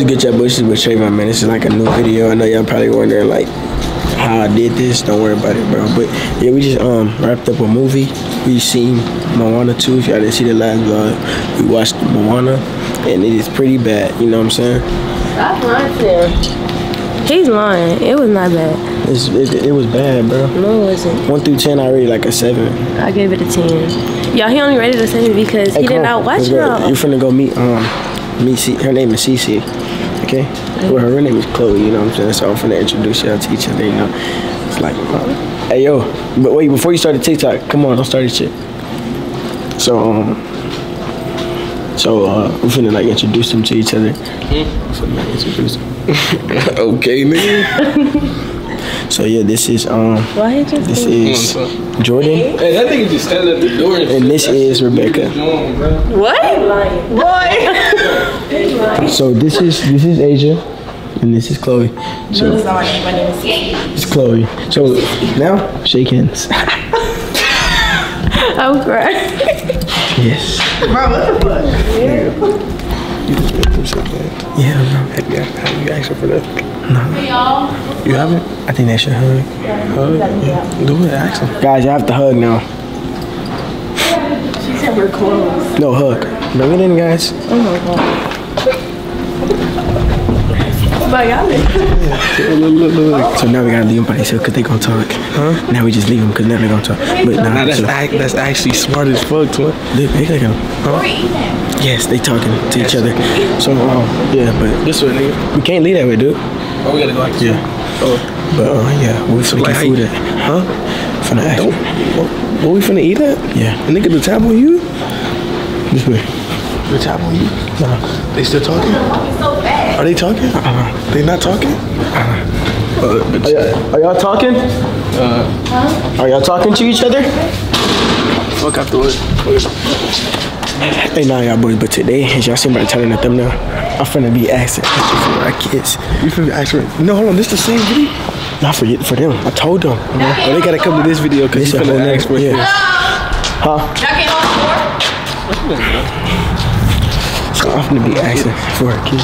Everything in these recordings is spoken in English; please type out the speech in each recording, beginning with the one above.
y'all boys. This is with Treyvon, man. This is like a new video. I know y'all probably wondering like how I did this. Don't worry about it, bro. But yeah, we just um wrapped up a movie. We seen Moana 2. If y'all didn't see the last vlog, we watched Moana, and it is pretty bad. You know what I'm saying? Stop lying to him. He's lying. It was not bad. It's, it, it was bad, bro. No, it wasn't. One through ten, I rated like a seven. I gave it a 10. Y'all, he only rated a 7 because Hey, he did on. not watch y'all. You finna go meet um meet C- her name is Cece. Okay? Well her name is Chloe, you know what I'm saying? So I'm finna introduce y'all to each other, you know. It's like uh, Hey yo, but wait, before you start the TikTok, come on, don't start this shit. So um so uh we finna like introduce them to each other. Finna like, introduce them. okay, nigga. So yeah, this is um Why he just this did- is Jordan Hey, that nigga just standing at the door and, and this is Rebecca. on, bro. What? Boy. So this is this is Asia and this is Chloe. So it's Chloe. So now shake hands. I'm crying. Yes. Bro, what the fuck? You just made them shake hands. Yeah, bro. Have you, have you asked her for that? No. You haven't? I think they should hug. Hug? Yeah. Do it, ask him. Guys, you have to hug now. She said we're close. No hug. Bring it in, guys. Oh my god. But y'all. So now we gotta leave them by themselves because they gonna talk. Huh? Now we just leave them because now they gonna talk. But now, Nah, that's, act, that's actually smart as fuck, twin. look, they look at them. Huh? Yes, they talking to each other. So um, yeah, but This way, nigga. we can't leave that way, dude. Oh, we gotta go like Yeah. Oh. But uh, yeah, we finna like get how food you- at. Huh? Finna ask. Don't. What, what we finna eat at? Yeah. And nigga, the tap on you? This way. The tap on you? Nah. They still talking? Are they talking? Uh-huh. They not talking? Uh-huh. Are y'all, are y'all talking? Uh, Are y'all talking to each other? fuck afterwards. Hey, nah, y'all boys, but today, as y'all seen by the title in the thumbnail, I'm finna be asking questions for our kids. You finna ask for No, hold on. This the same video? Not for you, for them. I told them. Oh, they gotta come to this video because This you a whole finna nother- ask for yeah. it. Huh? So I'm finna be asking for our kids.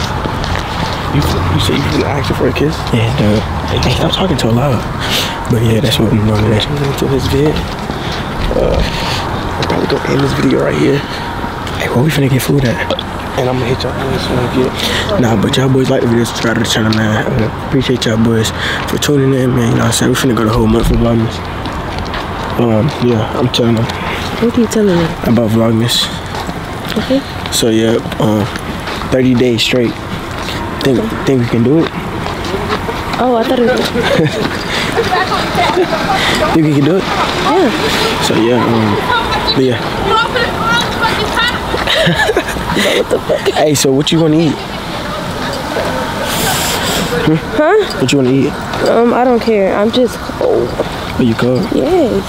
You, finna- you say you finna ask for a kiss? Yeah, dude. Hey, stop talking so loud. But yeah, that's what we're doing today. Into this vid. Uh, I'm probably gonna end this video right here. Hey, where we finna get food at? And I'm gonna hit y'all boys when I get. Nah, but y'all boys like the video, subscribe to the channel, man. Appreciate y'all boys for tuning in, man. You know what I'm saying? We finna go the whole month for Vlogmas. Um, yeah, I'm telling them What are you telling me? about Vlogmas. Okay. So yeah, um, 30 days straight. Think think we can do it? Oh, I thought it was. Think we can do it? Yeah. So yeah, um, but yeah. What the fuck? Hey, so what you wanna eat? Huh? What you wanna eat? Um, I don't care. I'm just cold. Are you cold? Yes.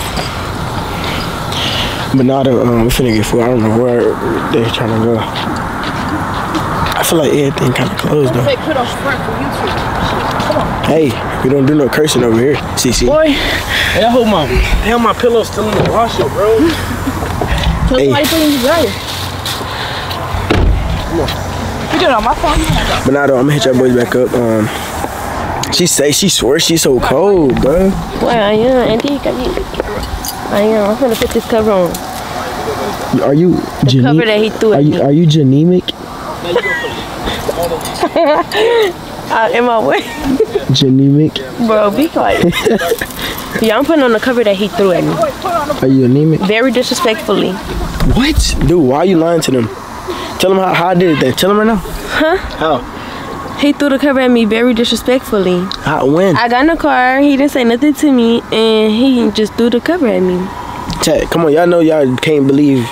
But now that um, we finna get food, I don't know where they're trying to go. I feel like everything kind of closed though. Hey, we don't do no cursing over here, CC. Boy, hey, I hope my damn my pillow's still in the washer, bro. Hey. Somebody put in the dryer. But now though, I'm gonna hit y'all boys back up. Um, she say she swears she's so cold, bro. Boy, I am. You got me. I am. I'm gonna put this cover on. Are you The cover that he threw Are you me. are you genemic? Uh, in my way. Genemic? Bro, be quiet. yeah, I'm putting on the cover that he threw at me. Are you anemic? Very disrespectfully. What? Dude, why are you lying to them? Tell him how, how I did it then. Tell him right now. Huh? How? He threw the cover at me very disrespectfully. How? When? I got in the car, he didn't say nothing to me, and he just threw the cover at me. Chat, come on, y'all know y'all can't believe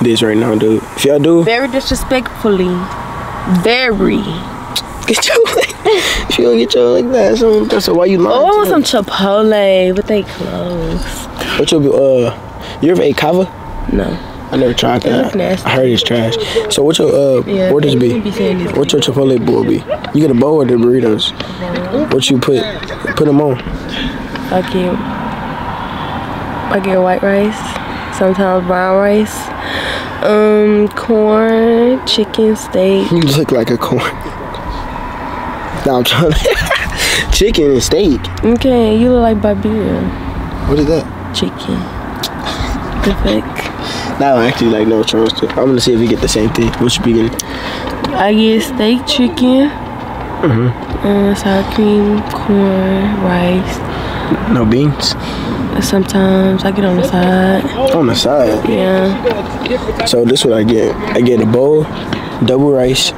this right now, dude. If y'all do, Very disrespectfully. Very. get your if you don't get your like that, so, that's why you lying. Oh, I want some Chipotle, but they closed. What your uh, you ever ate Cava? No. I never tried that. nasty. I heard it's trash. So what's your uh, Yeah, orders they be? be saying this. What your Chipotle bowl be? You get a bowl or the burritos? What you put put them on? I get, I get white rice, sometimes brown rice, um, corn, chicken, steak. You look like a corn. Nah, I'm trying. Chicken and steak. Okay, you look like Barbarian. What is that? Chicken. The fuck? Now I actually like no chance to. I'm gonna see if we get the same thing. What should be getting? I get steak, chicken, Mhm. uh, sour cream, corn, rice. No beans Sometimes I get on the side. on the side. Yeah. So this what I get. I get a bowl, double rice.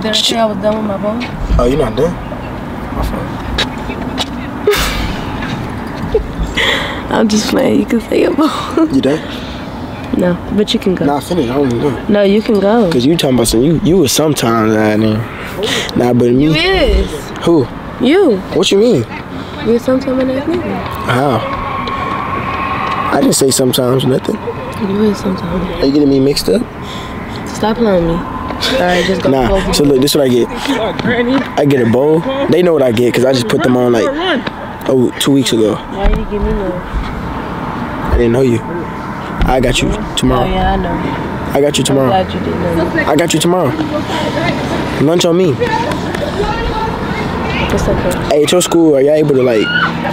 Did I say I was done with my bowl? Oh, you're not done. I'm just playing. You can say a bowl. You done? No, but you can go. Nah, finish. I don't even know. No, you can go. Cause you talking about some you you was sometimes out there. Nah, but me. is. Who? You. What you mean? You're sometime in that nigga. How? I didn't say sometimes nothing. You is sometime. Are you getting me mixed up? Stop playing me. Alright, just go. Nah. go. So look, this is what I get. I get a bowl. They know what I get because I just put them on like oh two weeks ago. Why you give me no? I didn't know you. I got you Oh tomorrow. yeah, I know. I got you tomorrow. Glad you didn't. I got you tomorrow. Lunch on me. It's okay. Hey, at your school, are y'all able to like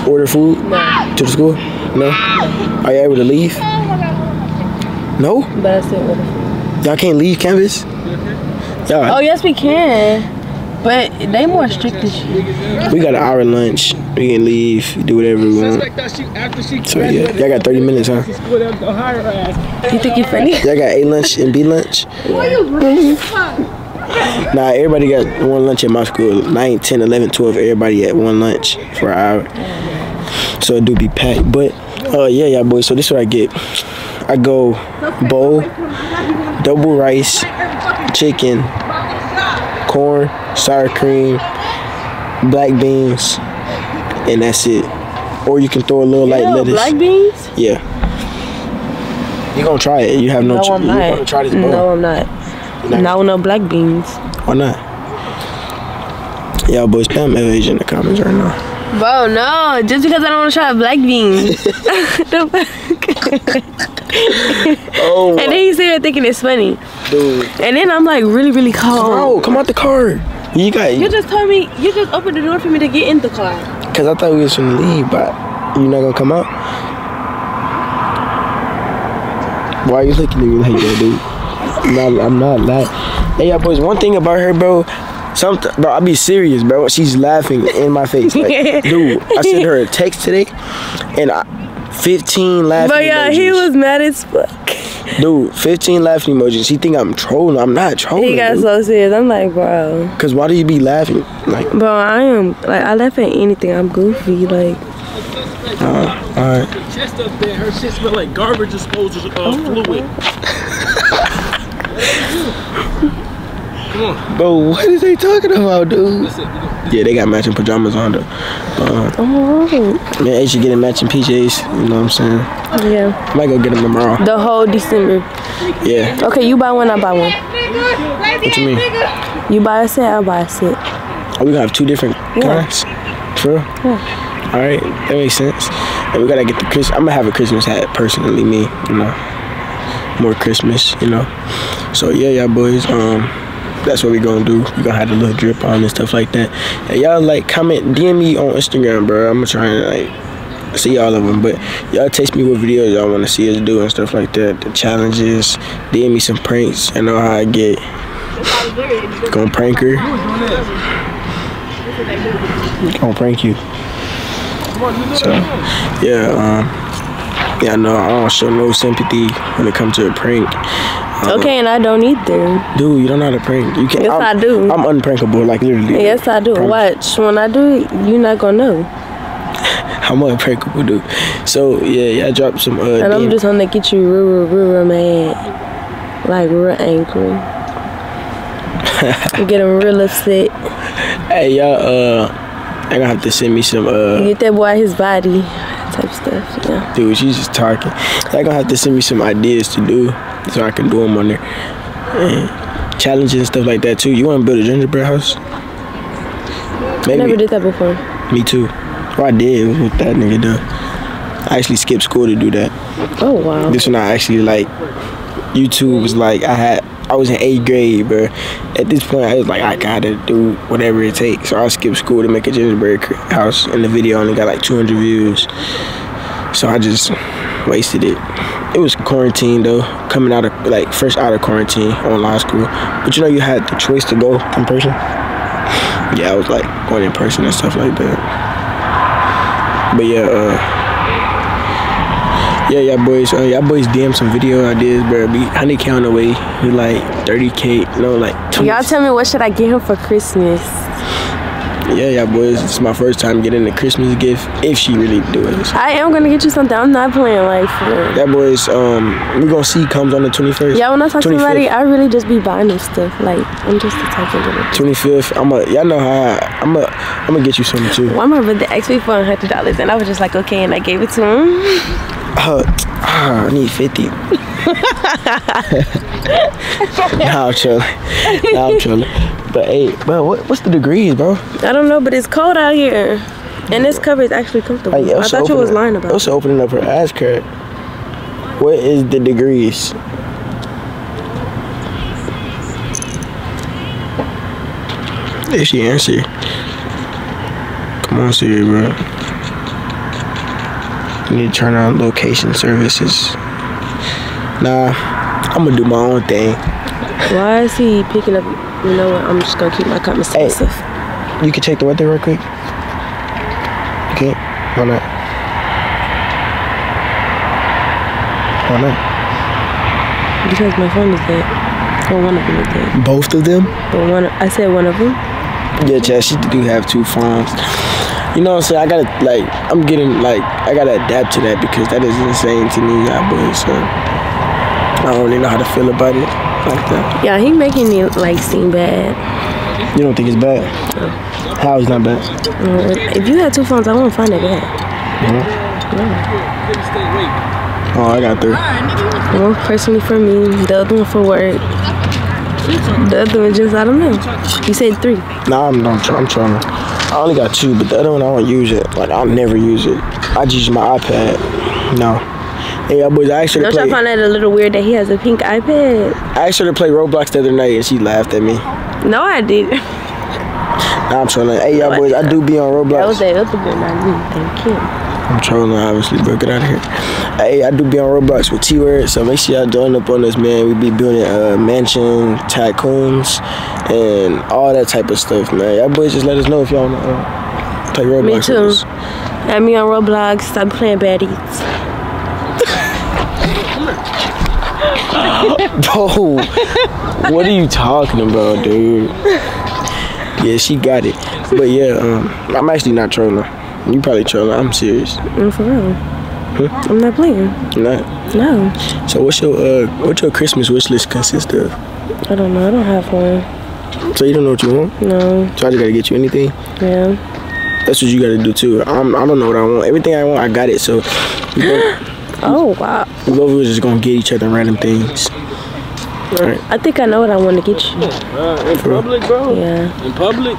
order food No, to the school? No. Are you able to leave? No. but I said what? Y'all can't leave campus. Y'all, Oh yes, we can. But they more strict than you. we got an hour lunch. We can leave, do whatever we want. So yeah, y'all got 30 minutes, huh? You think you're funny? Y'all got A lunch and B lunch? Nah, everybody got one lunch at my school. 9, 10, 11, 12, everybody at one lunch for an hour. So it do be packed. But, uh, yeah, yeah, boys. So this is what I get. I go bowl, double rice, chicken, corn, sour cream, black beans, and that's it. Or you can throw a little light lettuce. black beans? Yeah. You're gonna try it? You have no. No, ch- I'm gonna not. try this bowl? No, I'm not. Not- No, no black beans. Why not? Y'all boys, spam LH in the comments right now. Bro, no. Just because I don't want to try black beans. The fuck? Oh, and then you sit there thinking it's funny. dude. And then I'm like really, really cold. Bro, come out the car. You got You just told me, you just opened the door for me to get in the car. Cause I thought we was gonna leave, but you're not gonna come out. Why are you looking at me like that, dude? I'm not. I'm not like. Hey, y'all boys. One thing about her, bro. Something, bro. I'll be serious, bro. She's laughing in my face, like, dude. I sent her a text today, and I, 15 laughing But yeah, emojis. he was mad as fuck. Dude, 15 laughing emojis. She think I'm trolling. I'm not trolling. He got dude. so serious. I'm like, bro. Cause why do you be laughing? Like, Bro, I am, like, I laugh at anything. I'm goofy. Like, alright. chest up there. Her shit smell like garbage disposal uh, fluid. Bro, what is they talking about, dude? Listen, Yeah, they got matching pajamas on though. Uh, oh, man, they should get a matching PJs. You know what I'm saying? yeah. I might go get them tomorrow. The whole December. Yeah. Okay, you buy one, I buy one. What you mean? You buy a set, I buy a set. Oh, we gonna have two different Yeah. kinds. For real? All right, that makes sense. And we gotta get the Chris. I'm gonna have a Christmas hat personally, me. You know, more Christmas. You know. So yeah, y'all boys. Um, that's what we gonna do. We gonna have a little drip on and stuff like that. And y'all like comment, DM me on Instagram, bro. I'm gonna try and like see all of them. But y'all text me what videos y'all want to see us do and stuff like that. The challenges. DM me some pranks. I know how I get. Gonna prank her. Gonna prank you. So yeah, um, yeah, no, I don't show no sympathy when it comes to a prank. Um, Okay, and I don't either. Dude, you don't know how to prank. You can't. Yes, I'm, I do. I'm unprankable, like literally. Yes, I do. Promise. Watch. When I do it, you're not gonna know. I'm unprankable, dude. So yeah, yeah, I dropped some. Uh, And I'm DM just gonna get you real, real, real, real mad. Like real angry. get him real upset. hey, y'all. Uh, I gonna have to send me some. Uh, Get that boy his body. Type stuff. Yeah. dude, she's just talking. Y'all gonna have to send me some ideas to do so I can do them on there. And challenges and stuff like that too. You wanna build a gingerbread house? I never did that before. Me too. Well, I did what that nigga done. I actually skipped school to do that. Oh wow. This one I actually like. YouTube was like I had I was in eighth grade, bro. At this point, I was like, I gotta do whatever it takes. So I skipped school to make a gingerbread house, and the video only got like 200 views. So I just wasted it. It was quarantine though, coming out of like fresh out of quarantine online school. But you know, you had the choice to go in person. Yeah, I was like going in person and stuff like that. But yeah, uh. Yeah, y'all boys, uh, y'all boys DM some video ideas, bro. Be 100k on the way. We like 30k, no, like 20. Y'all tell me what should I get him for Christmas? Yeah, y'all boys, it's my first time getting a Christmas gift. If she really do it, I am gonna get you something. I'm not playing like for that boys, um, we gonna see comes on the 21st. Yeah, when I talk to somebody, I really just be buying them stuff. Like I'm just the type of little. 25th. I'm a, y'all know how I, I'm a, I'm gonna get you something too. Of my brother asked me for hundred dollars, and I was just like, okay, and I gave it to him. Uh, ah, I need 50. nah, I'm chilling. Nah, I'm chilling. But hey, bro, what, what's the degrees, bro? I don't know, but it's cold out here, and this cover is actually comfortable. Like, I thought you was lying about. Elsa opening up her ass crack. What is the degrees? If she answer. Come on, Siri, bro. You need to turn on location services. Nah, I'm gonna do my own thing. Why is he picking up? You know what? I'm just gonna keep my comments to Hey. myself. You can check the weather real quick. You can't? Why not? Why not? Because my phone is dead. Well, one of them is dead. Both of them? But one, I said one of them. Yeah, Chad, she do have two phones. You know what I'm saying? I gotta, like, I'm getting, like, I gotta adapt to that because that is insane to me, y'all boys. So, I don't really know how to feel about it like that. Yeah, he making me like seem bad. You don't think it's bad? No. How is not bad? Uh, If you had two phones, I wouldn't find it bad. Oh, I got three. One personally for me, the other one for work. The other one just I don't know. You said three. Nah, I'm, I'm, try- I'm trying to. I only got two, but the other one I don't use it. Like, I'll never use it. I just use my iPad. No. Hey, y'all boys, I asked her Don't play. y'all find that a little weird that he has a pink iPad? I asked her to play Roblox the other night and she laughed at me. No, I did. Nah, I'm trolling. Hey, y'all No, boys, I do be on Roblox. That was that other one, not me. Thank you. I'm trolling, obviously, but get out of here. Hey, I do be on Roblox with T-Word, so make sure y'all join up on us, man. We be building uh, mansion, tycoons, and all that type of stuff, man. Y'all boys just let us know if y'all want to uh, play Roblox Me too. Add me on Roblox. Stop playing baddies. Bro, what are you talking about, dude? Yeah, she got it. But yeah, um, I'm actually not trolling. You probably trolling. I'm serious. Mm, for real. I'm not playing. You're not. No. So what's your uh, what's your Christmas wish list consist of? I don't know. I don't have one. So you don't know what you want? No. So I just gotta get you anything. Yeah. That's what you gotta do too. I'm, I don't know what I want. Everything I want, I got it. So we both, Oh wow. we both was just gonna get each other random things. Alright. I think I know what I want to get you. Uh, in public, bro. Yeah. In public.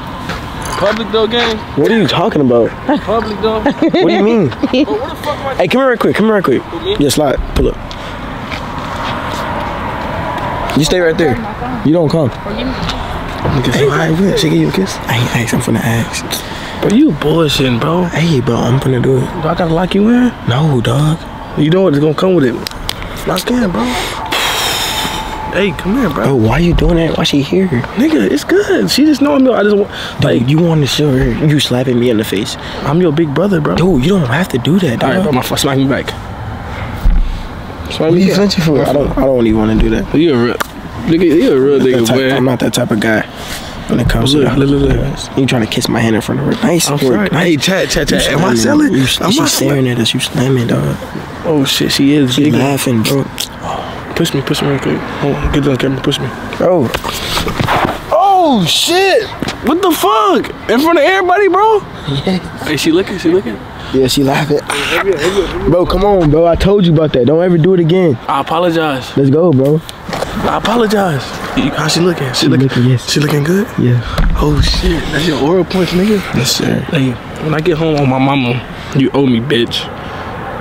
Public though, gang. What are you talking about? Public though. What do you mean? Bro, where the fuck am I? hey, come here real quick. Come here real quick. Yeah, slide. Pull up. You stay right there. You don't come. Nigga, so I will. She give you a kiss? I ain't ask. I'm finna ask. Bro, you bullshitting, bro. Hey, bro, I'm finna do it. Do I gotta lock you in? No, dog. You know what's gonna come with it. Lock in, bro. Hey, come here, bro. Bro, why you doing that? Why she here? Nigga, it's good. She just know I'm your. I just want. Like, you want to show her you slapping me in the face. I'm your big brother, bro. Dude, you don't have to do that, All right, bro. My smack me back. Smack What me you flinching for? I don't. I don't even want to do that. You a real, nigga. You a real nigga, type- I'm not that type of guy. When it comes Look, to look, look, look. you trying to kiss my hand in front of her? Nice I'm work. sorry. Nice. Hey, chat, chat, chat. Am I selling? You, Am I she's staring at us. You slamming, dog. Oh shit, she is She laughing, bro. Push me, push me real quick. Hold on, get on camera, push me. Oh. Oh shit! What the fuck? In front of everybody, bro? Yeah. Hey, she looking? She looking? yeah, she laughing. Bro, come on, bro. I told you about that. Don't ever do it again. I apologize. Let's go, bro. I apologize. You- How she looking? She, looking? looking, yes. She looking good? Yeah. Oh shit, that's your oral points, nigga. Yes, sir. Hey, when I get home on my mama, you owe me, bitch.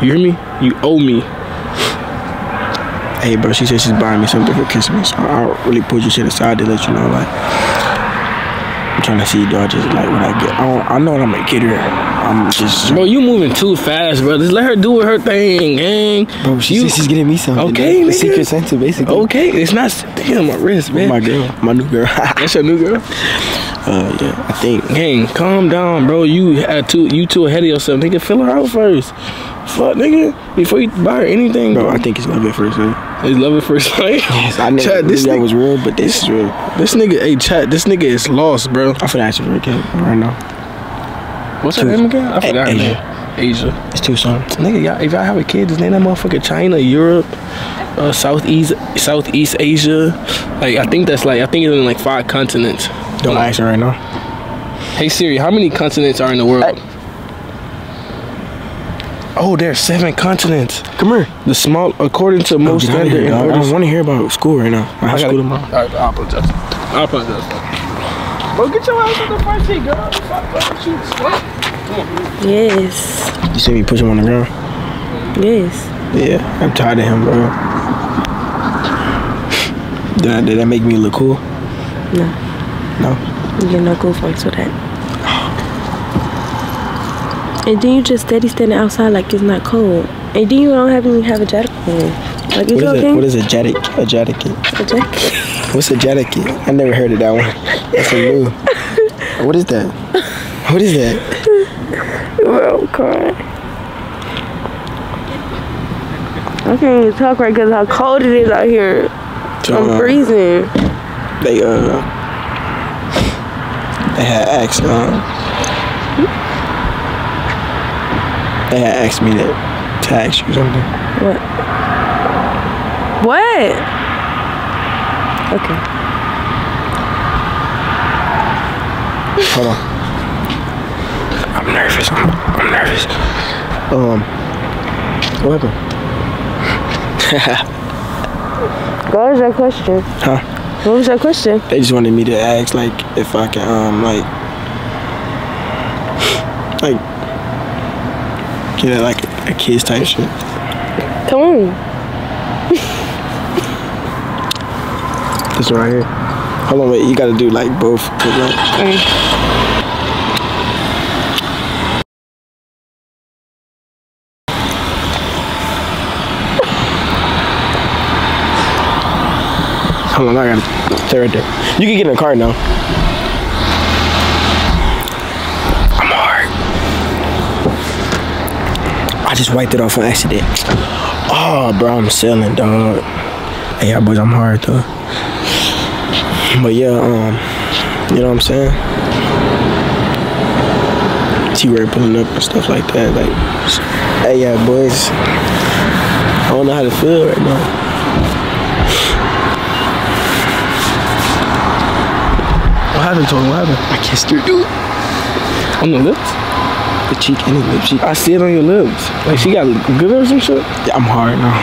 You hear me? You owe me. Hey, bro, she said she's buying me something for Christmas. So I'll really put your shit aside to let you know, like, I'm trying to see, do I just like what I get? I, don't, I know what I'm gonna get her. I'm just, Bro, you moving too fast, bro. Just let her do her thing, gang. bro, she you- said she's getting me something. Okay, the. Secret Santa, basically. Okay, it's not damn my wrist, man. My girl, my new girl. That's your new girl. uh, yeah, I think. Gang, calm down, bro. You had too, you too ahead of yourself, nigga. Fill her out first. Fuck, nigga. Before you buy her anything, Bro, bro. I think it's love at first sight. It's love at first sight. Yes, I never Chat, knew this that nigga, was real, but this is real. this nigga, hey, chat, this nigga is lost, bro. I'm finna ask you for a kid right now. What's her Two. name again? I forgot her Asia. name. Asia. It's too soon. Nigga, y'all, if y'all have a kid, just name that motherfucker China, Europe, uh, Southeast, Southeast Asia. Like, I think that's like, I think it's in like five continents. Don't ask her right now. Hey Siri, how many continents are in the world? Oh, there's seven continents. Come here. The small, according to most Get standard. here. I don't want to hear about school right now. I have I gotta- school tomorrow. Alright, I'll apologize. I'll apologize. Bro, get your ass on the front seat, girl. Fuck, fuck, what you? Yes. You see me push him on the ground? Yes. Yeah, I'm tired of him, bro. Did, I, did that make me look cool? No. No. You get no cool points for that. And then you just steady standing outside like it's not cold. And then you don't have even have a jacket on. Like it's What is okay. it? What is a jacket? A jacket? a jacket? What's a jacket? I never heard of that one. That's a new. What is that? What is that? Bro, I'm crying. I can't even talk right because how cold it is out here. So, I'm uh, freezing. They uh, they had asked um, they had asked me to to ask you something. What? What? Okay. Hold on. I'm nervous. I'm, I'm nervous. Um, what happened? What was that question? Huh? What was that question? They just wanted me to ask, like, if I can, um, like, like, get like a, a kiss type shit. Come on. This one right here. Hold on, wait. You gotta do like both. like, Hold on, I gotta stay right there. You can get in the car now. I'm hard. I just wiped it off on accident. Oh, bro, I'm selling, dog. Hey, y'all boys, I'm hard though. But yeah, um, you know what I'm saying? T-Ray pulling up and stuff like that. Like, hey, yeah, boys. I don't know how to feel right now. What happened to him? What happened? I kissed her, dude. On the lips? The cheek and the lip cheek. I see it on your lips. Like she got good or some shit? Yeah, I'm hard now.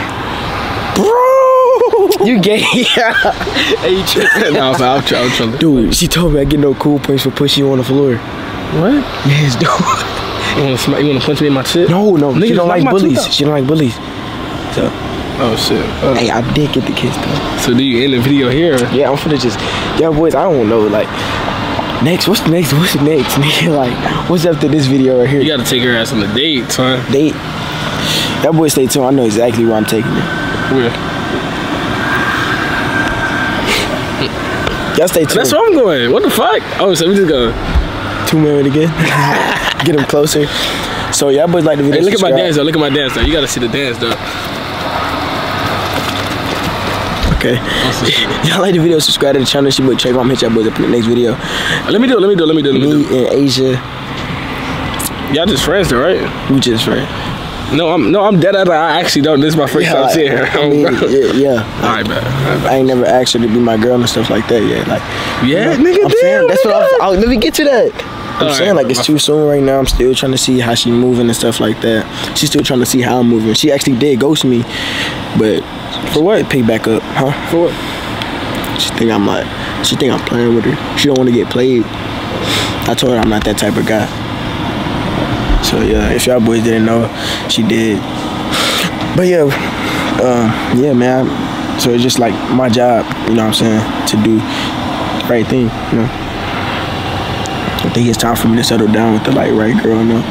Bro! You gay? hey, you tripping? no, I'm sorry. I'm trying. I'm trying. Dude, she told me I get no cool points for pushing you on the floor. What? Yes, dude. You want to smack? You want to punch me in my shit? No, no, Nigga, she don't like bullies. She don't like bullies. So, Oh shit. Uh, hey, I did get the kiss though. So do you end the video here? Yeah, I'm finna just, yeah, boys. I don't know, like, next. What's next? What's next? Nigga, like, what's after this video right here? You gotta take her ass on the date, son. Date. That boy stay tuned. I know exactly where I'm taking it. Where? Y'all stay tuned. That's where I'm going. What the fuck? Oh, so we just go. Two married again. Get him closer. So y'all boys like the video. Hey, look at my dance though. Look at my dance though. You gotta see the dance though. Okay. y'all like the video, subscribe to the channel. She boy check on hit y'all boys up in the next video. Let me do it. Let me do it. Let me do it. Let me do Me it. in Asia, Y'all just friends though, right? we just friends. No, I'm no, I'm dead. ass. I actually don't. This is my first time like, seeing her. I mean, yeah, yeah. All right, bet. I ain't never asked her to be my girl and stuff like that yet. Like, Yeah, nigga. I'm damn, saying that's what. I'm. I'll, oh, let me get to that. I'm All saying right, like it's too soon right now. I'm still trying to see how she moving and stuff like that. She's still trying to see how I'm moving. She actually did ghost me, but For what? pick back up, huh? For what? She think I'm like, she think I'm playing with her. She don't want to get played. I told her I'm not that type of guy. So yeah, if y'all boys didn't know, she did. But yeah, um, yeah, man. So it's just like my job, you know what I'm saying, to do the right thing, you know. I think it's time for me to settle down with the like right girl now.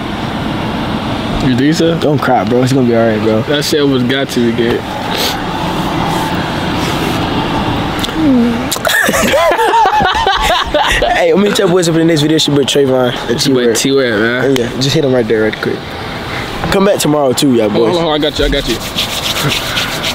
You think so? Don't cry, bro. It's gonna be alright, bro. That shit was got to get. hey, let me tell boys up in the next video. It's your boy Treyvon. It's your boy- T man? Yeah, just hit him right there, right quick. Come back tomorrow too, y'all Hold on, boys. hold on, I got you, I got you.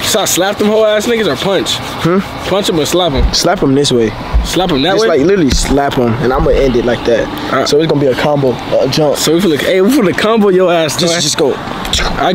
So I slap them whole ass niggas or punch? Hmm? Punch them or slap them? Slap them this way. Slap them that Just way? like literally slap him, and I'm gonna end it like that. Alright. So it's gonna be a combo, a jump. so we finna, hey, we finna combo your ass. Just, Just, just go. I,